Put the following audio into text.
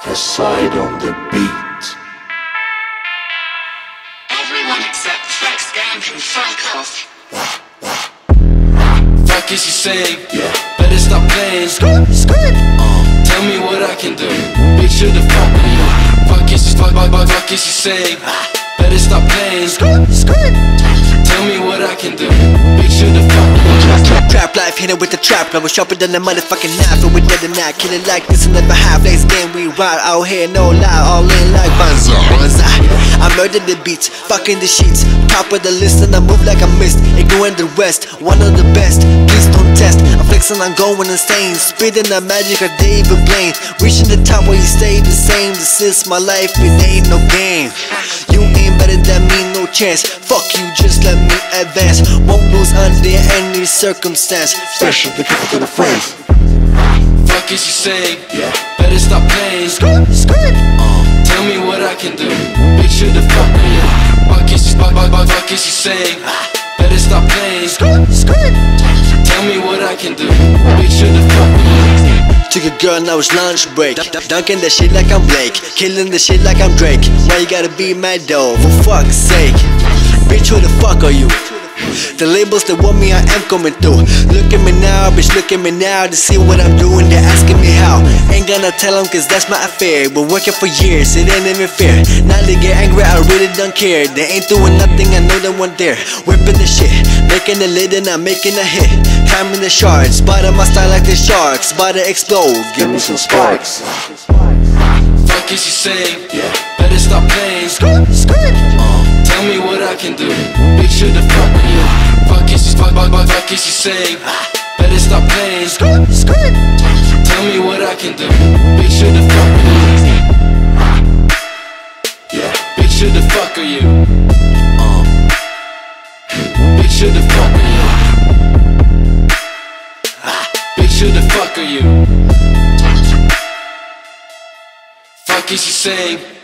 Azide on the beat. Everyone except Flex Gang can fuck off. Fuck is you saying? Yeah. Better stop playing. Uh, tell me what I can do. Big shit the fuck with you. Fuck is you fuck, fuck, fuck, fuck is you saying? Better stop playing. Tell me what I can do. Big shit the fuck with trap life, hit it with the trap. Now we're sharper than a motherfucking knife. And we're dead and not killing like this and never half. Next game we ride out here, no lie, all in like Banza. Banza. I murder the beats, fucking the sheets. Top of the list and I move like I missed. Ignoring the rest, one of the best. Please don't test. I'm flexing, I'm going insane. Spitting the magic of David Blaine. Reaching the top where you stay the same. This is my life, it ain't no game. You ain't better than me, no chance. Fuck you, just let me advance. Won't lose under any circumstance. Special the people to the friends. Fuck is you saying? Yeah. Better stop playing. Uh, tell me is you saying? Better stop playing. Tell me what I can do. Big shit the fuck with. Took a girl, now it's lunch break. Dunking that shit like I'm Blake. Killing the shit like I'm Drake. Why you gotta be mad though? For fuck's sake. Bitch, who the fuck are you? The labels that want me, I am coming through. Look at me now, bitch, look at me now to see what I'm doing. They're asking me how. Ain't gonna tell them cause that's my affair. Been working for years, it ain't even fair. Now they get angry, I really don't care. They ain't doing nothing, I know they weren't there. Whipping the shit, making the lid and I'm making a hit. Climbing the shards, spotting my style like the sharks. About to explode, Give me some sparks. Fuck is you saying? Yeah. Better stop playing. Uh, tell me what I can do. Shit the fuck with you. Fuck is you, is you saying? Better stop playing. Tell me what I can do. Shit the fuck with you. Yeah. Shit the fuck are you? Uh, big the fuck are you? Big shit the fuck are you? Fuck is you saying?